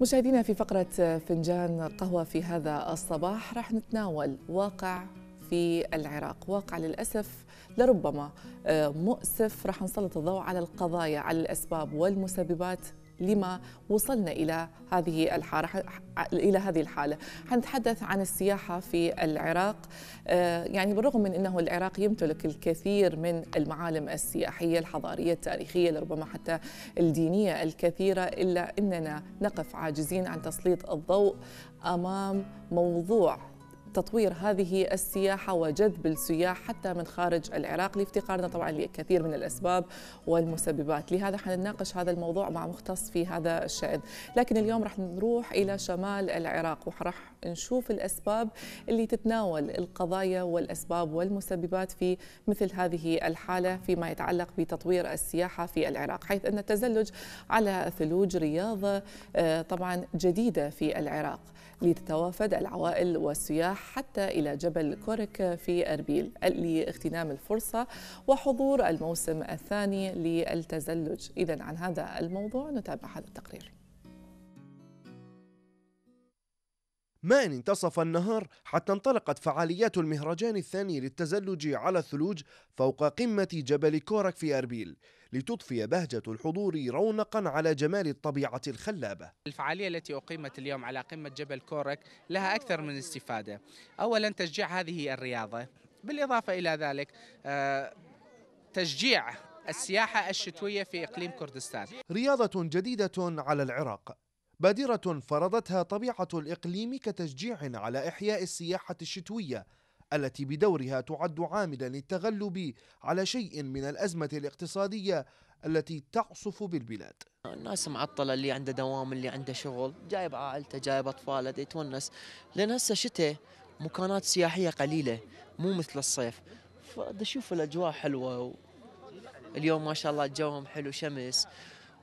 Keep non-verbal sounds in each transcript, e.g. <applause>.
مشاهدينا في فقرة فنجان قهوة في هذا الصباح راح نتناول واقع في العراق. واقع للأسف لربما مؤسف. راح نسلط الضوء على القضايا على الأسباب والمسببات. لما وصلنا إلى هذه الحاله إلى هذه الحالة. حنتحدث عن السياحة في العراق. يعني بالرغم من إنه العراق يمتلك الكثير من المعالم السياحية الحضارية التاريخية لربما حتى الدينية الكثيرة إلا إننا نقف عاجزين عن تسليط الضوء أمام موضوع تطوير هذه السياحة وجذب السياح حتى من خارج العراق لافتقارنا طبعا لكثير من الأسباب والمسببات. لهذا حنناقش هذا الموضوع مع مختص في هذا الشأن. لكن اليوم رح نروح إلى شمال العراق وراح نشوف الأسباب اللي تتناول القضايا والأسباب والمسببات في مثل هذه الحالة فيما يتعلق بتطوير السياحة في العراق حيث أن التزلج على الثلوج رياضة طبعا جديدة في العراق. لتتوافد العوائل والسياح حتى إلى جبل كورك في أربيل لاغتنام الفرصة وحضور الموسم الثاني للتزلج. إذا عن هذا الموضوع نتابع هذا التقرير. ما إن انتصف النهار حتى انطلقت فعاليات المهرجان الثاني للتزلج على الثلوج فوق قمة جبل كورك في أربيل لتضفي بهجة الحضور رونقا على جمال الطبيعة الخلابة. الفعالية التي أقيمت اليوم على قمة جبل كورك لها أكثر من استفادة. أولا تشجيع هذه الرياضة. بالإضافة إلى ذلك تشجيع السياحة الشتوية في إقليم كردستان. رياضة جديدة على العراق. بادرة فرضتها طبيعة الإقليم كتشجيع على إحياء السياحة الشتوية التي بدورها تعد عاملا للتغلب على شيء من الأزمة الاقتصادية التي تعصف بالبلاد. الناس معطلة اللي عنده دوام اللي عنده شغل جايب عائلته جايب أطفاله يتونس لأن هسه شتاء مكانات سياحية قليلة مو مثل الصيف. فدا شوف الأجواء حلوة و... اليوم ما شاء الله الجو حلو شمس.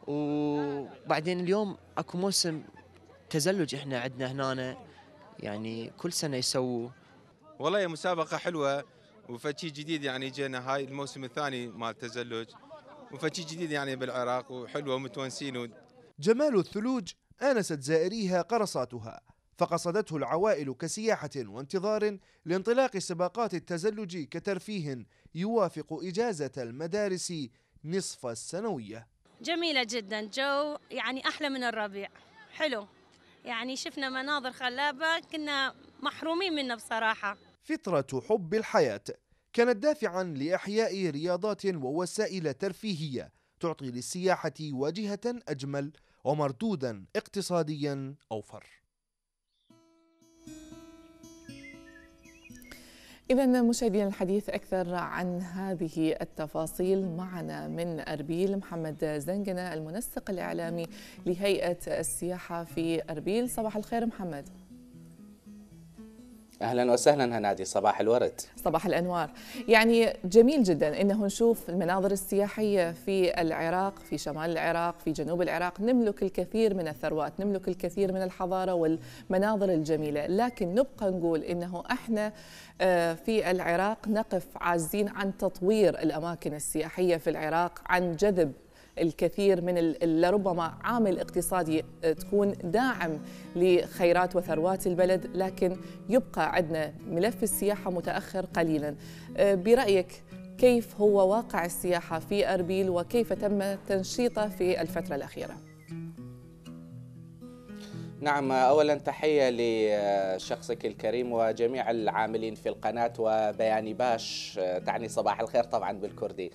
وبعدين اليوم اكو موسم تزلج إحنا عندنا هنا يعني كل سنة يسووا. والله مسابقة حلوة وفشي جديد يعني جينا هاي الموسم الثاني مال التزلج وفشي جديد يعني بالعراق وحلوة ومتونسين جمال الثلوج آنست زائريها قرصاتها فقصدته العوائل كسياحة وانتظار لانطلاق سباقات التزلج كترفيه يوافق إجازة المدارس نصف السنوية. جميلة جدا. جو يعني أحلى من الربيع. حلو. يعني شفنا مناظر خلابة كنا محرومين منها بصراحة. فطرة حب الحياة. كانت دافعا لإحياء رياضات ووسائل ترفيهية تعطي للسياحة واجهة أجمل ومردودا اقتصاديا أوفر. إذا مشاهدينا الحديث أكثر عن هذه التفاصيل معنا من أربيل محمد زنقنة المنسق الإعلامي لهيئة السياحة في أربيل. صباح الخير محمد. أهلا وسهلا هنادي صباح الورد. صباح الأنوار. يعني جميل جدا إنه نشوف المناظر السياحية في العراق في شمال العراق في جنوب العراق. نملك الكثير من الثروات نملك الكثير من الحضارة والمناظر الجميلة. لكن نبقى نقول إنه إحنا في العراق نقف عاجزين عن تطوير الأماكن السياحية في العراق عن جذب الكثير من لربما عامل اقتصادي تكون داعم لخيرات وثروات البلد لكن يبقى عندنا ملف السياحة متأخر قليلا برأيك كيف هو واقع السياحة في أربيل وكيف تم تنشيطه في الفترة الأخيرة؟ نعم اولا تحية لشخصك الكريم وجميع العاملين في القناة وبياني باش تعني صباح الخير طبعا بالكردي.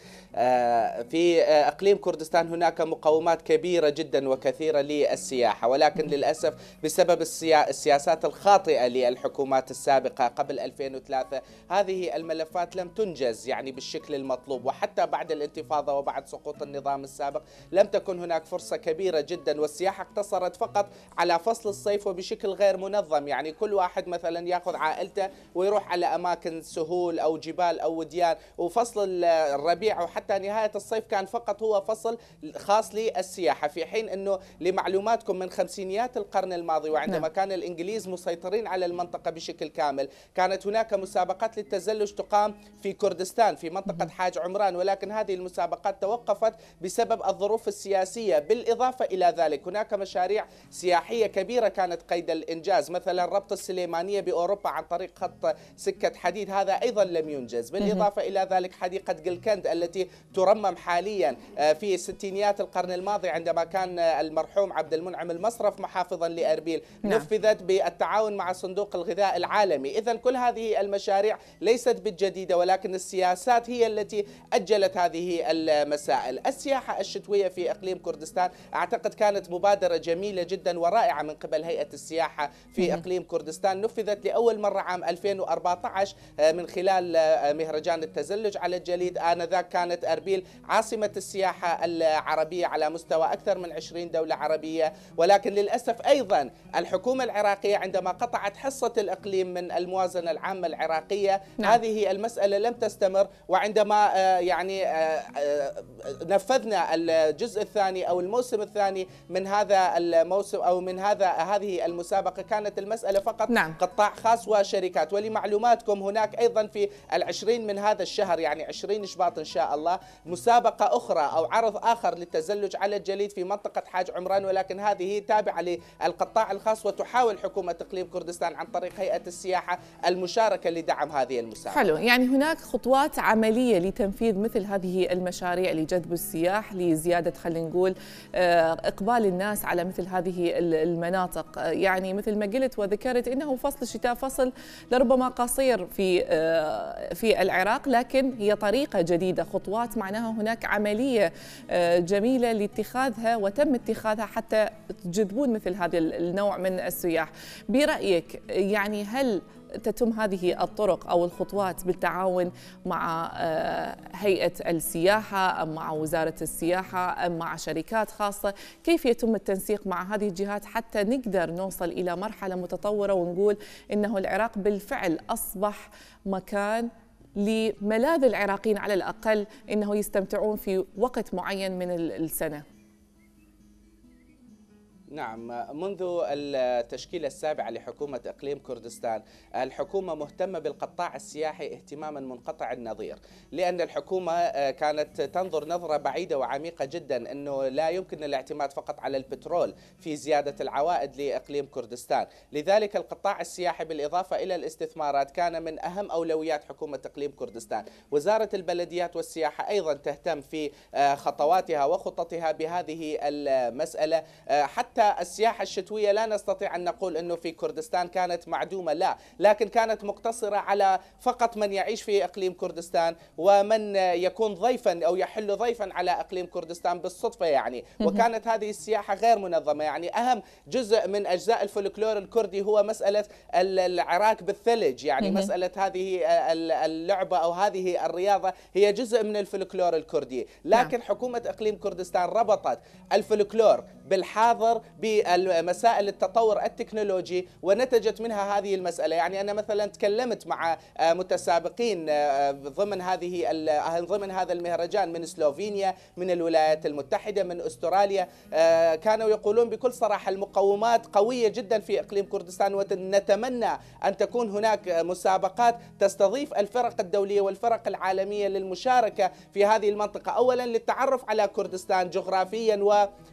في إقليم كردستان هناك مقومات كبيرة جدا وكثيرة للسياحة ولكن للأسف بسبب السياسات الخاطئة للحكومات السابقة قبل 2003 هذه الملفات لم تنجز يعني بالشكل المطلوب وحتى بعد الانتفاضة وبعد سقوط النظام السابق لم تكن هناك فرصة كبيرة جدا والسياحة اقتصرت فقط على فصل فصل الصيف وبشكل غير منظم. يعني كل واحد مثلا ياخذ عائلته ويروح على أماكن سهول أو جبال أو وديان. وفصل ال- الربيع وحتى نهاية الصيف كان فقط هو فصل خاص للسياحة. في حين إنه لمعلوماتكم من خمسينيات القرن الماضي وعندما نعم. كان الإنجليز مسيطرين على المنطقة بشكل كامل كانت هناك مسابقات للتزلج تقام في كردستان في منطقة حاج عمران. ولكن هذه المسابقات توقفت بسبب الظروف السياسية. بالإضافة إلى ذلك هناك مشاريع سياحية كبيرة كانت قيد الإنجاز مثلا ربط السليمانية بأوروبا عن طريق خط سكة حديد هذا أيضا لم ينجز. بالإضافة إلى ذلك حديقة جلكند التي ترمم حاليا آه، في ستينيات القرن الماضي عندما كان آه، المرحوم عبد المنعم المصرف محافظا لأربيل. نعم. نفذت بالتعاون مع صندوق الغذاء العالمي. اذا كل هذه المشاريع ليست بالجديدة ولكن السياسات هي التي أجلت هذه المسائل. السياحة الشتوية في إقليم كردستان أعتقد كانت مبادرة جميلة جدا ورائعة من قبل هيئة السياحة في إقليم كردستان. نفذت لأول مرة عام 2014 آه، من خلال آه، مهرجان التزلج على الجليد. آنذاك كانت أربيل عاصمة السياحة العربية على مستوى أكثر من 20 دولة عربية. ولكن للأسف أيضا الحكومة العراقية عندما قطعت حصة الإقليم من الموازنة العامة العراقية نعم. هذه المسألة لم تستمر. وعندما آه، يعني آه، آه، نفذنا الجزء الثاني أو الموسم الثاني من هذا الموسم أو من هذا هذه المسابقة كانت المسألة فقط نعم. قطاع خاص وشركات. ولمعلوماتكم هناك أيضا في العشرين من هذا الشهر يعني 20 شباط إن شاء الله مسابقة أخرى أو عرض آخر للتزلج على الجليد في منطقة حاج عمران ولكن هذه تابعة للقطاع الخاص وتحاول حكومة اقليم كردستان عن طريق هيئة السياحة المشاركة لدعم هذه المسابقة. حلو. يعني هناك خطوات عملية لتنفيذ مثل هذه المشاريع لجذب السياح لزيادة خلينا نقول آه، إقبال الناس على مثل هذه ال- المناطق آه، يعني مثل ما قلت وذكرت إنه فصل الشتاء فصل لربما قصير في آه، في العراق لكن هي طريقة جديدة خطوات معناها هناك عملية آه، جميلة لاتخاذها وتم اتخاذها حتى تجذبون مثل هذا النوع من السياح. برأيك يعني هل تتم هذه الطرق أو الخطوات بالتعاون مع آه، هيئة السياحة أم مع وزارة السياحة أم مع شركات خاصة، كيف يتم التنسيق مع هذه الجهات حتى نقدر نوصل إلى مرحلة متطورة ونقول إنه العراق بالفعل أصبح مكان لملاذ العراقيين على الأقل إنه يستمتعون في وقت معين من ال- السنة. نعم منذ التشكيلة السابعة لحكومة إقليم كردستان الحكومة مهتمة بالقطاع السياحي اهتماما منقطع النظير لأن الحكومة آه، كانت تنظر نظرة بعيدة وعميقة جدا أنه لا يمكن الاعتماد فقط على البترول في زيادة العوائد لإقليم كردستان. لذلك القطاع السياحي بالإضافة إلى الاستثمارات كان من أهم أولويات حكومة إقليم كردستان. وزارة البلديات والسياحة أيضا تهتم في آه، خطواتها وخططها بهذه المسألة آه، حتى السياحة الشتوية لا نستطيع أن نقول أنه في كردستان كانت معدومة لا لكن كانت مقتصرة على فقط من يعيش في إقليم كردستان ومن يكون ضيفا أو يحل ضيفا على إقليم كردستان بالصدفة يعني. وكانت هذه السياحة غير منظمة يعني. أهم جزء من أجزاء الفولكلور الكردي هو مسألة ال- العراك بالثلج يعني. مسألة هذه ال- اللعبة أو هذه الرياضة هي جزء من الفولكلور الكردي. لكن حكومة إقليم كردستان ربطت الفولكلور بالحاضر بمسائل التطور التكنولوجي ونتجت منها هذه المسألة. يعني أنا مثلا تكلمت مع آه، متسابقين آه، ضمن هذه ال- ضمن هذا المهرجان من سلوفينيا من الولايات المتحدة من أستراليا. آه، كانوا يقولون بكل صراحة المقومات قوية جدا في إقليم كردستان ونتمنى أن تكون هناك مسابقات تستضيف الفرق الدولية والفرق العالمية للمشاركة في هذه المنطقة. أولا للتعرف على كردستان جغرافيا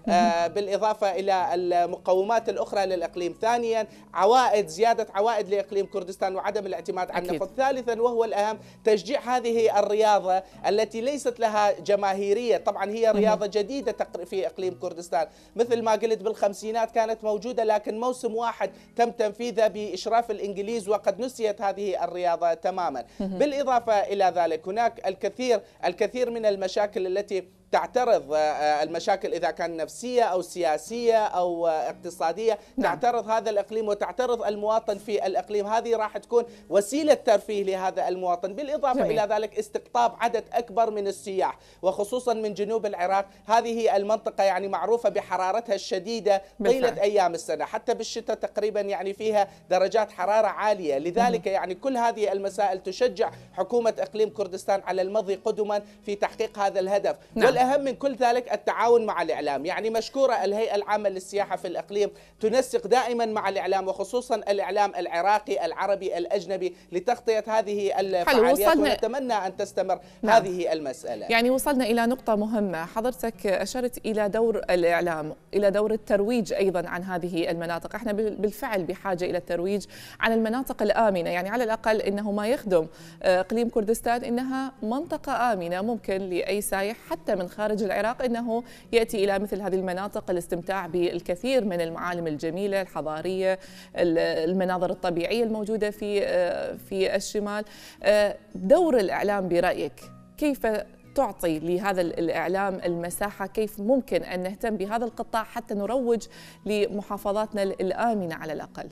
وبالإضافة إلى المقومات الأخرى للإقليم. ثانيا عوائد زيادة عوائد لإقليم كردستان وعدم الاعتماد على. النفط. ثالثا وهو الأهم تشجيع هذه الرياضة التي ليست لها جماهيرية. طبعا هي رياضة جديدة تقر- في إقليم كردستان. مثل ما قلت بالخمسينات كانت موجودة لكن موسم واحد تم تنفيذها بإشراف الإنجليز وقد نسيت هذه الرياضة تماما. بالإضافة إلى ذلك هناك الكثير الكثير من المشاكل التي تعترض آه، المشاكل إذا كان نفسية أو سياسية أو آه، اقتصادية نعم. تعترض هذا الإقليم وتعترض المواطن في الإقليم هذه راح تكون وسيلة ترفيه لهذا المواطن بالإضافة جميل. إلى ذلك استقطاب عدد أكبر من السياح وخصوصا من جنوب العراق هذه المنطقة يعني معروفة بحرارتها الشديدة طيلة بالفعل. أيام السنة حتى بالشتاء تقريبا يعني فيها درجات حرارة عالية لذلك يعني كل هذه المسائل تشجع حكومة إقليم كردستان على المضي قدما في تحقيق هذا الهدف نعم. والاهم من كل ذلك التعاون مع الإعلام. يعني مشكورة الهيئة العامة للسياحة في الإقليم تنسق دائما مع الإعلام وخصوصا الإعلام العراقي العربي الأجنبي لتغطية هذه الفعاليات. ونتمنى أن تستمر نعم. هذه المسألة. يعني وصلنا إلى نقطة مهمة. حضرتك أشرت إلى دور الإعلام إلى دور الترويج أيضا عن هذه المناطق. إحنا بال- بالفعل بحاجة إلى الترويج عن المناطق الآمنة. يعني على الأقل إنه ما يخدم آه، إقليم كردستان إنها منطقة آمنة ممكن لأي سايح حتى من خارج العراق إنه يأتي إلى مثل هذه المناطق الاستمتاع بالكثير من المعالم الجميلة الحضارية ال- المناظر الطبيعية الموجودة في آه، في الشمال. آه، دور الإعلام برأيك كيف تعطي لهذا الإعلام المساحة؟ كيف ممكن أن نهتم بهذا القطاع حتى نروج لمحافظاتنا الآمنة على الأقل؟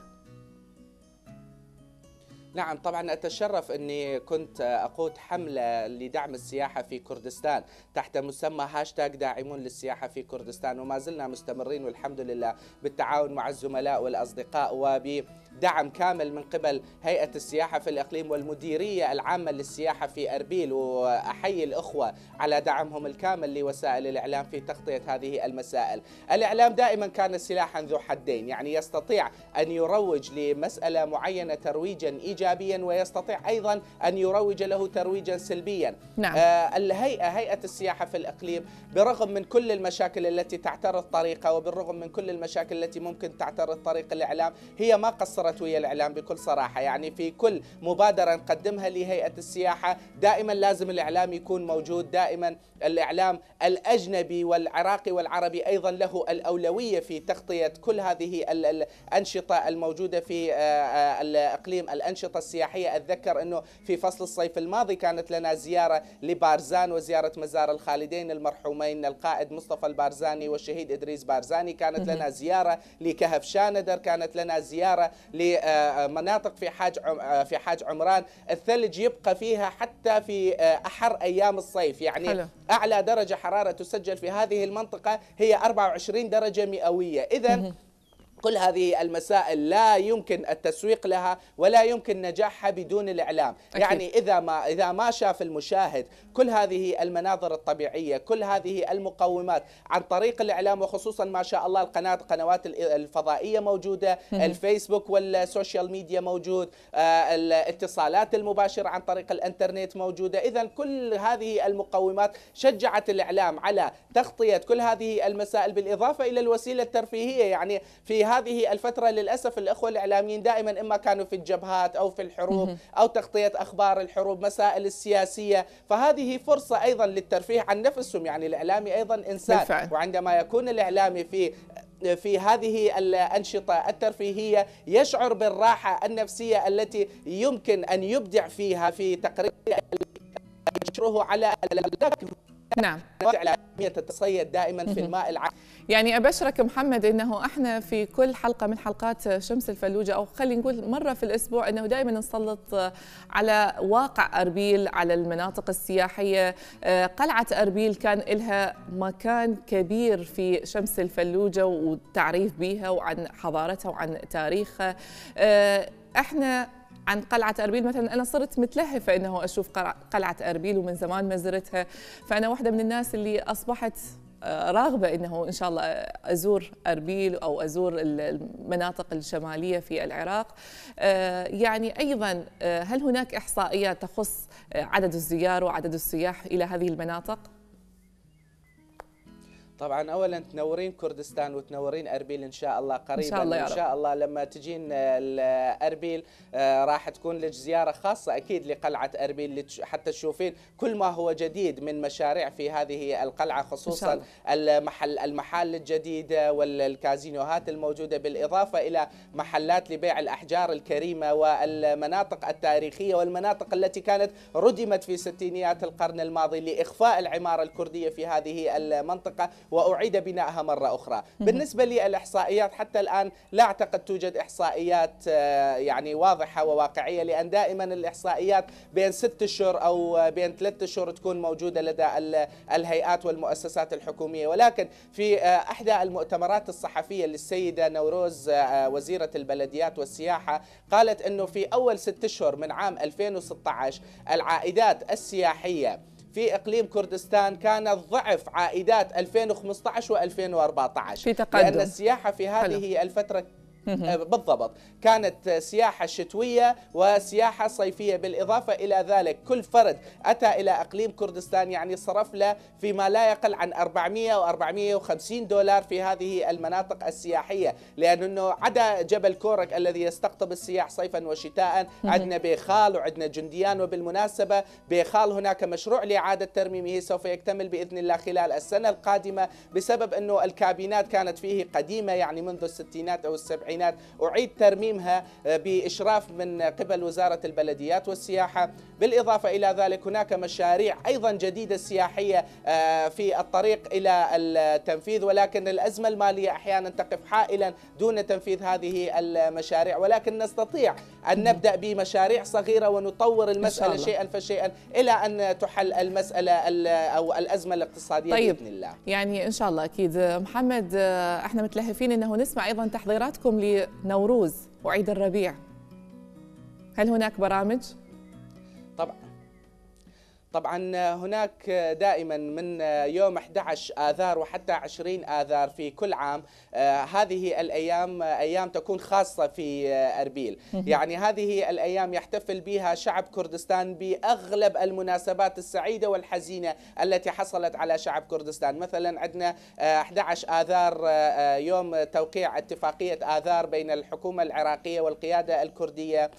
نعم طبعا أتشرف إني كنت أقود حملة لدعم السياحة في كردستان تحت مسمى هاشتاج داعمون للسياحة في كردستان وما زلنا مستمرين والحمد لله بالتعاون مع الزملاء والأصدقاء وبدعم كامل من قبل هيئة السياحة في الإقليم والمديرية العامة للسياحة في أربيل وأحيي الأخوة على دعمهم الكامل لوسائل الإعلام في تغطية هذه المسائل. الإعلام دائما كان سلاحا ذو حدين يعني يستطيع أن يروج لمسألة معينة ترويجا ايجابيا ويستطيع أيضا أن يروج له ترويجا سلبيا. نعم. آه الهيئة هيئة السياحة في الإقليم برغم من كل المشاكل التي تعترض طريقها وبالرغم من كل المشاكل التي ممكن تعترض طريق الإعلام هي ما قصرت ويا الإعلام بكل صراحة. يعني في كل مبادرة نقدمها لهيئة السياحة دائما لازم الإعلام يكون موجود. دائما الإعلام الأجنبي والعراقي والعربي أيضا له الأولوية في تغطية كل هذه ال- الأنشطة الموجودة في آه، آه، الاقليم الأنشطة السياحية. أتذكر إنه في فصل الصيف الماضي كانت لنا زيارة لبارزان وزيارة مزار الخالدين المرحومين القائد مصطفى البارزاني والشهيد إدريس بارزاني. كانت لنا زيارة لكهف شاندر كانت لنا زيارة لمناطق في حاج آه، في حاج عمران الثلج يبقى فيها حتى في آه، أحر أيام الصيف. يعني حلو. أعلى درجة حرارة تسجل في هذه المنطقة هي 24 درجة مئوية. اذا كل هذه المسائل لا يمكن التسويق لها ولا يمكن نجاحها بدون الإعلام، أكيد. يعني إذا ما إذا ما شاف المشاهد كل هذه المناظر الطبيعية، كل هذه المقومات عن طريق الإعلام وخصوصا ما شاء الله القناه قنوات ال- الفضائية موجودة، الفيسبوك والسوشيال ميديا موجود، آه، الاتصالات المباشرة عن طريق الإنترنت موجودة، اذا كل هذه المقومات شجعت الإعلام على تغطية كل هذه المسائل بالإضافة إلى الوسيلة الترفيهية، يعني في هذه الفترة للأسف الأخوة الإعلاميين دائما إما كانوا في الجبهات أو في الحروب أو تغطية أخبار الحروب، مسائل السياسية، فهذه فرصة أيضا للترفيه عن نفسهم، يعني الإعلامي أيضا إنسان. بالفعل. وعندما يكون الإعلامي في في هذه الأنشطة الترفيهية يشعر بالراحة النفسية التي يمكن أن يبدع فيها في تقرير نشره على نعم. الإعلامية تتصيد دائما في الماء العذب يعني أبشرك محمد أنه إحنا في كل حلقة من حلقات شمس الفلوجة أو خلينا نقول مرة في الأسبوع أنه دائما نسلط على واقع أربيل على المناطق السياحية. قلعة أربيل كان لها مكان كبير في شمس الفلوجة والتعريف بها وعن حضارتها وعن تاريخها. إحنا عن قلعة أربيل. مثلا أنا صرت متلهفة أنه أشوف قلع- قلعة أربيل ومن زمان ما زرتها. فأنا واحدة من الناس اللي أصبحت آه، راغبة أنه إن شاء الله أزور أربيل أو أزور ال- المناطق الشمالية في العراق. آه، يعني أيضا آه، هل هناك إحصائيات تخص عدد الزيار وعدد السياح إلى هذه المناطق؟ طبعا اولا تنورين كردستان وتنورين أربيل إن شاء الله قريبا. إن شاء الله يا إن رب. شاء الله لما تجين أربيل آه، راح تكون لك زيارة خاصة أكيد لقلعة أربيل حتى تشوفين كل ما هو جديد من مشاريع في هذه القلعة خصوصا المحل المحال الجديده والكازينوهات الموجودة بالإضافة إلى محلات لبيع الأحجار الكريمة والمناطق التاريخية والمناطق التي كانت ردمت في ستينيات القرن الماضي لإخفاء العمارة الكردية في هذه المنطقة. وأعيد بنائها مرة أخرى. بالنسبة للإحصائيات حتى الآن لا أعتقد توجد إحصائيات آه، يعني واضحة وواقعية لأن دائما الإحصائيات بين ست اشهر أو بين ثلاث اشهر تكون موجودة لدى ال- الهيئات والمؤسسات الحكومية ولكن في آه، إحدى المؤتمرات الصحفية للسيدة نوروز آه، وزيرة البلديات والسياحة قالت إنه في أول ست اشهر من عام 2016 العائدات السياحية في إقليم كردستان كانت ضعف عائدات 2015 و2014 في تقدم. لأن السياحة في هذه الفترة آه، بالضبط. كانت سياحة شتوية وسياحة صيفية. بالإضافة إلى ذلك كل فرد أتى إلى أقليم كردستان يعني صرف له فيما لا يقل عن 400 و 450 دولار في هذه المناطق السياحية لأنه عدا جبل كورك الذي يستقطب السياح صيفا وشتاء عندنا بيخال وعندنا جنديان وبالمناسبة بيخال هناك مشروع لإعادة ترميمه سوف يكتمل بإذن الله خلال السنة القادمة بسبب أنه الكابينات كانت فيه قديمة يعني منذ الستينات أو السبعينات أعيد ترميمها آه، بإشراف من قبل وزارة البلديات والسياحة. بالإضافة إلى ذلك هناك مشاريع أيضا جديدة سياحية آه، في الطريق إلى التنفيذ ولكن الأزمة المالية أحيانا تقف حائلا دون تنفيذ هذه المشاريع. ولكن نستطيع أن نبدأ بمشاريع صغيرة ونطور المسألة. شيئا فشيئا إلى أن تحل المسألة ال- أو الأزمة الاقتصادية طيب. بإذن الله. يعني إن شاء الله أكيد. محمد آه، إحنا متلهفين إنه نسمع أيضا تحضيراتكم لنوروز وعيد الربيع. هل هناك برامج؟ طبعا هناك دائما من يوم 11 آذار وحتى 20 آذار في كل عام. آه، هذه الأيام أيام تكون خاصة في آه، أربيل. يعني هذه الأيام يحتفل بها شعب كردستان بأغلب المناسبات السعيدة والحزينة التي حصلت على شعب كردستان. مثلا عندنا آه، 11 آذار آه، آه، يوم توقيع اتفاقية آذار بين الحكومة العراقية والقيادة الكردية.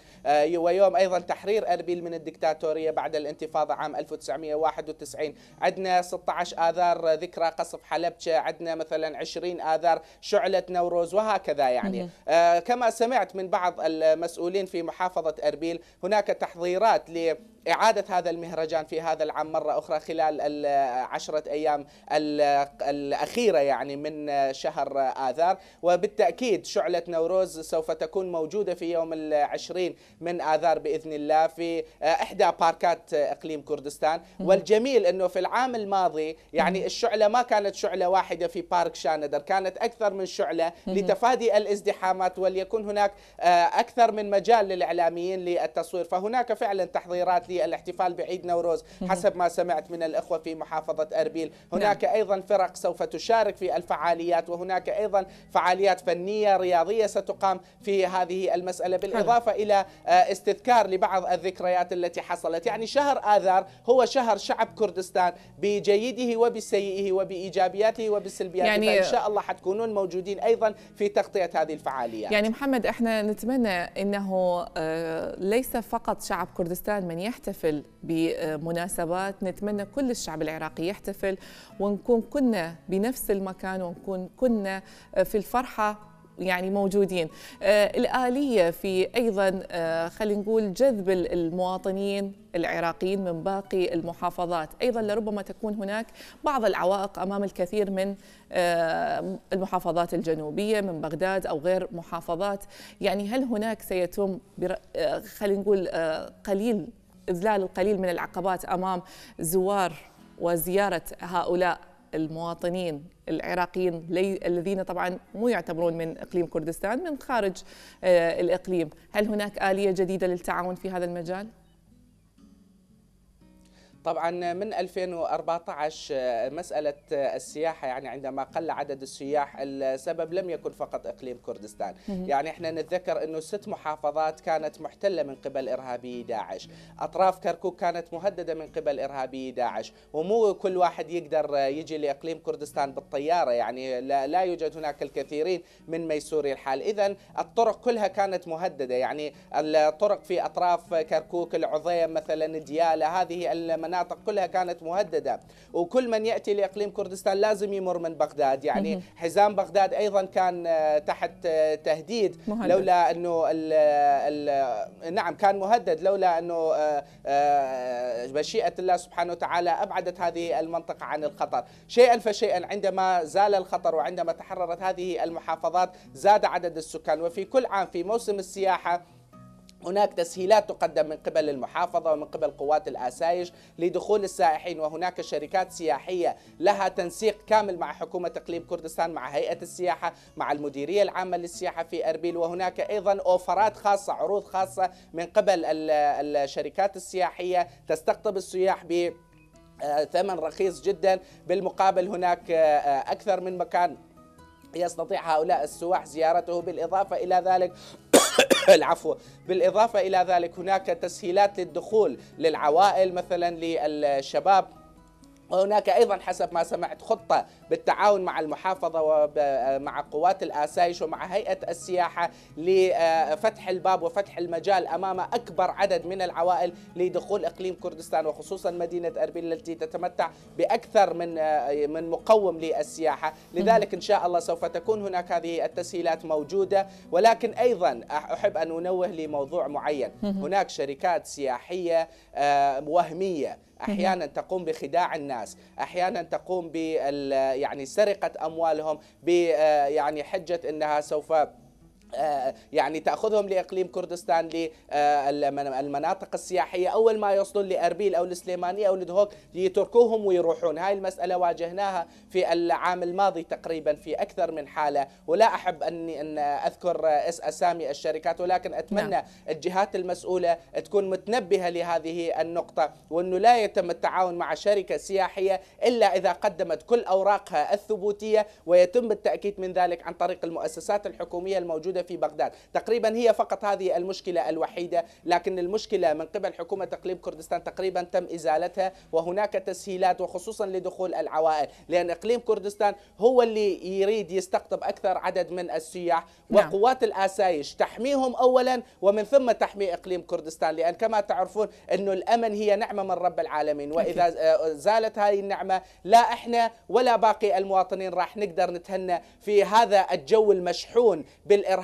ويوم أيضا تحرير أربيل من الدكتاتورية بعد الانتفاضة عام 1991 عندنا 16 آذار ذكرى قصف حلبجة عندنا مثلا 20 آذار شعلة نوروز وهكذا يعني. آه، كما سمعت من بعض المسؤولين في محافظة أربيل هناك تحضيرات ل إعادة هذا المهرجان في هذا العام مرة أخرى خلال العشرة أيام ال- الأخيرة يعني من شهر آذار. وبالتأكيد شعلة نوروز سوف تكون موجودة في يوم العشرين من آذار بإذن الله في إحدى باركات إقليم كردستان. والجميل أنه في العام الماضي يعني الشعلة ما كانت شعلة واحدة في بارك شاندر كانت أكثر من شعلة لتفادي الازدحامات وليكن هناك آه، أكثر من مجال للإعلاميين للتصوير. فهناك فعلا تحضيرات للاحتفال بعيد نوروز حسب ما سمعت من الأخوة في محافظة أربيل. هناك أيضا فرق سوف تشارك في الفعاليات وهناك أيضا فعاليات فنية رياضية ستقام في هذه المسألة بالإضافة إلى آه، استذكار لبعض الذكريات التي حصلت. يعني شهر آذار هو شهر شعب كردستان بجيده وبسيئه وبإيجابياته وبسلبياته يعني- يعني فإن شاء الله حتكونون موجودين أيضا في تغطية هذه الفعاليات. يعني محمد إحنا نتمنى إنه آه، ليس فقط شعب كردستان من يحتفل بمناسبات. نتمنى كل الشعب العراقي يحتفل ونكون كنا بنفس المكان ونكون كنا في الفرحة يعني موجودين. آه، الآلية في أيضا آه، خلينا نقول جذب المواطنين العراقيين من باقي المحافظات. أيضا لربما تكون هناك بعض العوائق أمام الكثير من آه، المحافظات الجنوبية من بغداد أو غير محافظات. يعني هل هناك سيتم خلينا نقول قليل إذلال القليل من العقبات أمام زوار وزيارة هؤلاء المواطنين العراقيين الذين طبعا مو يعتبرون من إقليم كردستان من خارج آه، الإقليم، هل هناك آلية جديدة للتعاون في هذا المجال؟ طبعا من 2014 آه، مسألة آه، السياحة يعني عندما قل عدد السياح السبب لم يكن فقط إقليم كردستان. يعني إحنا نتذكر أنه ست محافظات كانت محتلة من قبل إرهابي داعش. أطراف كركوك كانت مهددة من قبل إرهابي داعش. ومو كل واحد يقدر آه، يجي لإقليم كردستان بالطيارة. يعني لا, لا يوجد هناك الكثيرين من ميسوري الحال. إذا الطرق كلها كانت مهددة. يعني الطرق في أطراف كركوك العظيم مثلا ديالى هذه المناطق كلها كانت مهددة. وكل من يأتي لإقليم كردستان لازم يمر من بغداد. يعني حزام بغداد أيضا كان آه، تحت آه، تهديد. مهدد. لولا أنه ال ال نعم كان مهدد. لولا أنه آه، آه، الله سبحانه وتعالى أبعدت هذه المنطقة عن الخطر. شيئا فشيئا عندما زال الخطر وعندما تحررت هذه المحافظات زاد عدد السكان. وفي كل عام في موسم السياحة هناك تسهيلات تقدم من قبل المحافظة ومن قبل قوات الآسايش لدخول السائحين وهناك شركات سياحية لها تنسيق كامل مع حكومة إقليم كردستان مع هيئة السياحة مع المديرية العامة للسياحة في أربيل وهناك أيضا أوفرات خاصة عروض خاصة من قبل ال- الشركات السياحية تستقطب السياح ب آه، ثمن رخيص جدا. بالمقابل هناك آه، آه، أكثر من مكان يستطيع هؤلاء السواح زيارته بالإضافة إلى ذلك <laughs> العفو. بالإضافة إلى ذلك هناك تسهيلات للدخول للعوائل مثلا للشباب. وهناك أيضا حسب ما سمعت خطة بالتعاون مع المحافظة ومع قوات الآسايش ومع هيئة السياحة لفتح الباب وفتح المجال أمام أكبر عدد من العوائل لدخول إقليم كردستان وخصوصا مدينة أربيل التي تتمتع بأكثر من من مقوم للسياحة، لذلك إن شاء الله سوف تكون هناك هذه التسهيلات موجودة. ولكن أيضا أحب أن أنوه لموضوع معين، هناك شركات سياحية آه، وهمية أحيانا تقوم بخداع الناس أحيانا تقوم بال يعني سرقة أموالهم ب يعني حجة إنها سوف آه، يعني تأخذهم لإقليم كردستان للمناطق السياحية. أول ما يوصلون لأربيل أو السليمانية أو لدهوك يتركوهم ويروحون. هاي المسألة واجهناها في العام الماضي تقريبا في أكثر من حالة. ولا أحب اني أن أذكر إس أسامي الشركات ولكن أتمنى نعم. الجهات المسؤولة تكون متنبهة لهذه النقطة وأنه لا يتم التعاون مع شركة سياحية إلا إذا قدمت كل أوراقها الثبوتية ويتم التأكيد من ذلك عن طريق المؤسسات الحكومية الموجودة في بغداد. تقريبا هي فقط هذه المشكلة الوحيدة لكن المشكلة من قبل حكومة اقليم كردستان تقريبا تم إزالتها وهناك تسهيلات وخصوصا لدخول العوائل. لأن إقليم كردستان هو اللي يريد يستقطب أكثر عدد من السياح نعم. وقوات الآسايش تحميهم اولا ومن ثم تحمي إقليم كردستان. لأن كما تعرفون إنه الأمن هي نعمة من رب العالمين وإذا آه، زالت هذه النعمة لا إحنا ولا باقي المواطنين راح نقدر نتهنى في هذا الجو المشحون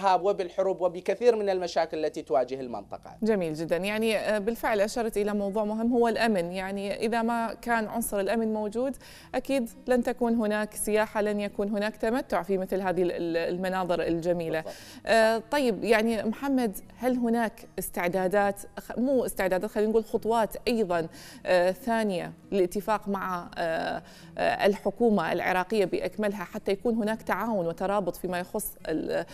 بالإرهاب وبالحروب وبكثير من المشاكل التي تواجه المنطقة. جميل جدا يعني آه، بالفعل أشرت إلى موضوع مهم هو الأمن يعني إذا ما كان عنصر الأمن موجود أكيد لن تكون هناك سياحة لن يكون هناك تمتع في مثل هذه ال- المناظر الجميلة. بالضبط. آه، طيب يعني محمد هل هناك استعدادات مو استعدادات خلينا نقول خطوات أيضا آه، ثانية للاتفاق مع الحكومة العراقية بأكملها حتى يكون هناك تعاون وترابط فيما يخص ال-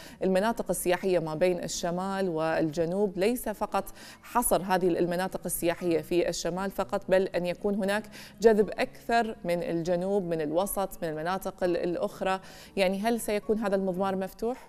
المناطق السياحية ما بين الشمال والجنوب ليس فقط حصر هذه المناطق السياحية في الشمال فقط بل أن يكون هناك جذب أكثر من الجنوب من الوسط من المناطق ال- الأخرى يعني هل سيكون هذا المضمار مفتوح؟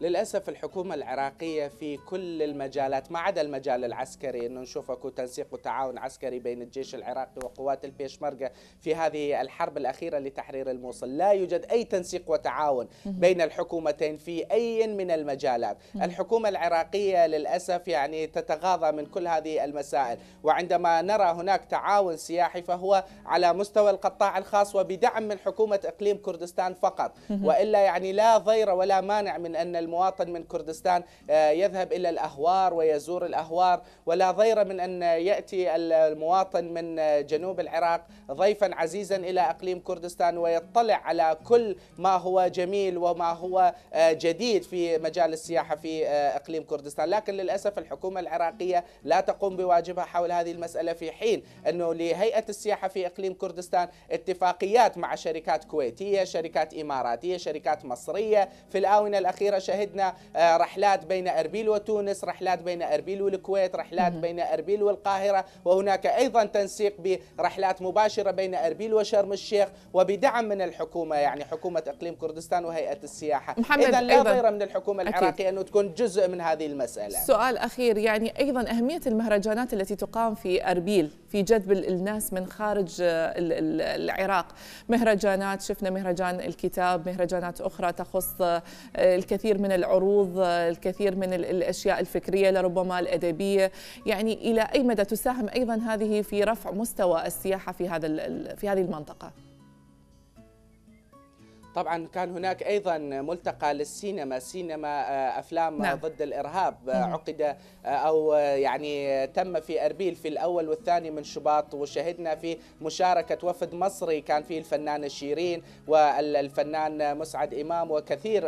للأسف الحكومة العراقية في كل المجالات ما عدا المجال العسكري إنه نشوف أكو تنسيق وتعاون عسكري بين الجيش العراقي وقوات البيشمركه في هذه الحرب الأخيرة لتحرير الموصل، لا يوجد أي تنسيق وتعاون بين الحكومتين في أي من المجالات، الحكومة العراقية للأسف يعني تتغاضى من كل هذه المسائل، وعندما نرى هناك تعاون سياحي فهو على مستوى القطاع الخاص وبدعم من حكومة إقليم كردستان فقط، وإلا يعني لا ضير ولا مانع من أن المواطن من كردستان آه، يذهب إلى الأهوار ويزور الأهوار ولا ضير من أن يأتي المواطن من آه، جنوب العراق ضيفا عزيزا إلى إقليم كردستان ويطلع على كل ما هو جميل وما هو آه، جديد في مجال السياحة في إقليم كردستان. لكن للأسف الحكومة العراقية لا تقوم بواجبها حول هذه المسألة في حين أنه لهيئة السياحة في إقليم كردستان اتفاقيات مع شركات كويتية شركات إماراتية شركات مصرية. في الآونة الأخيرة شهدت شهدنا آه، رحلات بين أربيل وتونس رحلات بين أربيل والكويت رحلات بين أربيل والقاهرة وهناك أيضا تنسيق برحلات مباشرة بين أربيل وشرم الشيخ وبدعم من الحكومة يعني حكومة إقليم كردستان وهيئة السياحة محمد، إذا لا. ضير من الحكومة. العراقية أنه تكون جزء من هذه المسألة سؤال أخير يعني أيضا أهمية المهرجانات التي تقام في أربيل في جذب ال- الناس من خارج آه، ال- ال- العراق مهرجانات شفنا مهرجان الكتاب مهرجانات أخرى تخص آه، الكثير من العروض آه، الكثير من ال- الأشياء الفكرية لربما الأدبية. يعني إلى أي مدى تساهم أيضا هذه في رفع مستوى السياحة في هذا في هذه المنطقة؟ طبعا كان هناك أيضا ملتقى للسينما سينما آه، أفلام نعم. ضد الإرهاب آه،. عقد آه، أو يعني تم في أربيل في الأول والثاني من شباط وشهدنا في مشاركة وفد مصري كان فيه الفنانه شيرين والفنان مسعد إمام وكثير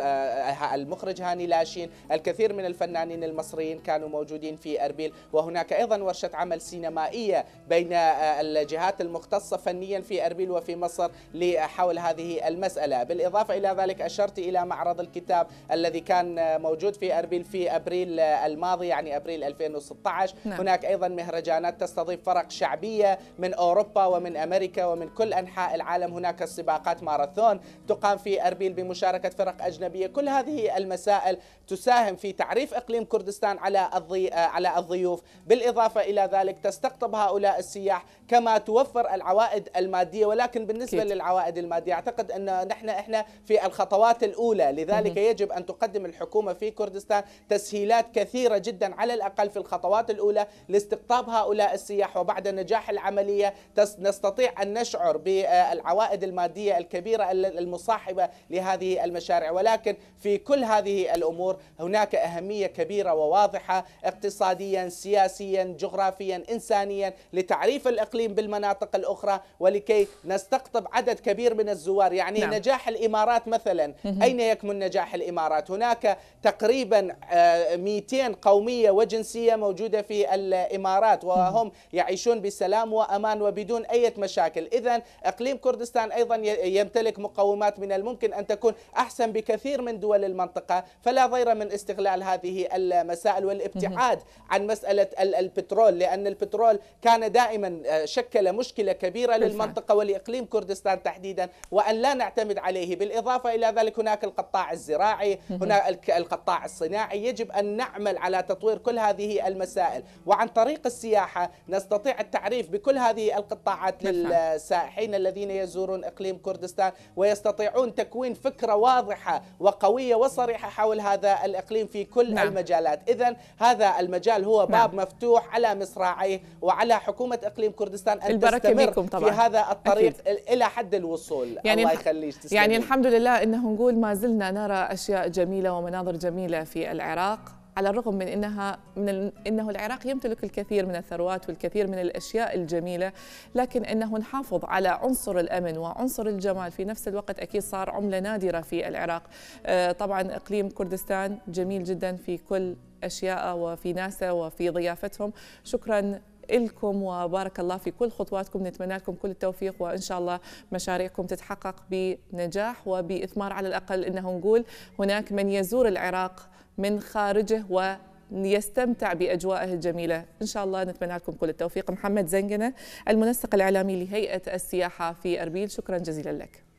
المخرج هاني لاشين الكثير من الفنانين المصريين كانوا موجودين في أربيل وهناك أيضا ورشة عمل سينمائية بين الجهات المختصة فنيا في أربيل وفي مصر لحول هذه المسألة بالإضافة إلى ذلك أشرت إلى معرض الكتاب الذي كان موجود في أربيل في أبريل الماضي يعني أبريل 2016 نعم. هناك أيضا مهرجانات تستضيف فرق شعبية من أوروبا ومن أمريكا ومن كل أنحاء العالم. هناك سباقات ماراثون تقام في أربيل بمشاركة فرق أجنبية. كل هذه المسائل تساهم في تعريف إقليم كردستان على الضي... على الضيوف. بالإضافة إلى ذلك تستقطب هؤلاء السياح كما توفر العوائد المادية. ولكن بالنسبة أكيد. للعوائد المادية أعتقد أن نحن إحنا في الخطوات الأولى لذلك يجب أن تقدم الحكومة في كردستان تسهيلات كثيرة جدا على الأقل في الخطوات الأولى لاستقطاب هؤلاء السياح وبعد نجاح العملية نستطيع أن نشعر بالعوائد المادية الكبيرة ال- المصاحبة لهذه المشاريع ولكن في كل هذه الأمور هناك أهمية كبيرة وواضحة اقتصاديا سياسيا جغرافيا انسانيا لتعريف الإقليم بالمناطق الأخرى ولكي نستقطب عدد كبير من الزوار يعني. نعم. نجاح الإمارات مثلا. أين يكمن نجاح الإمارات؟ هناك تقريبا آه، 200 قومية وجنسية موجودة في الإمارات وهم يعيشون بسلام وأمان وبدون أي مشاكل. اذا إقليم كردستان أيضا يمتلك مقومات من الممكن أن تكون أحسن بكثير من دول المنطقة. فلا ضير من استغلال هذه المسائل والابتعاد عن مسألة ال- البترول لأن البترول كان دائما آه، شكل مشكلة كبيرة. للمنطقة ولإقليم كردستان تحديدا. وأن لا نعتمد عليه بالإضافة إلى ذلك هناك القطاع الزراعي هناك القطاع الصناعي يجب أن نعمل على تطوير كل هذه المسائل وعن طريق السياحة نستطيع التعريف بكل هذه القطاعات. للسائحين الذين يزورون إقليم كردستان ويستطيعون تكوين فكرة واضحة وقوية وصريحة حول هذا الإقليم في كل نعم. المجالات اذا هذا المجال هو باب نعم. مفتوح على مصراعيه وعلى حكومة إقليم كردستان أن البركة تستمر. في هذا الطريق أكيد. إلى حد الوصول يعني الله يخليك تسلمي. يعني الحمد لله إنه نقول ما زلنا نرى أشياء جميلة ومناظر جميلة في العراق على الرغم من إنها من إنه العراق يمتلك الكثير من الثروات والكثير من الأشياء الجميلة لكن إنه نحافظ على عنصر الأمن وعنصر الجمال. في نفس الوقت أكيد صار عملة نادرة في العراق. آه، طبعا إقليم كردستان جميل جدا في كل أشياء وفي ناسه وفي ضيافتهم. شكرا لكم وبارك الله في كل خطواتكم. نتمنى لكم كل التوفيق وإن شاء الله مشاريعكم تتحقق بنجاح وبإثمار على الأقل إنه نقول هناك من يزور العراق من خارجه ويستمتع باجوائه الجميلة، إن شاء الله نتمنى لكم كل التوفيق، محمد زنقنة المنسق الإعلامي لهيئة السياحة في أربيل، شكرا جزيلا لك.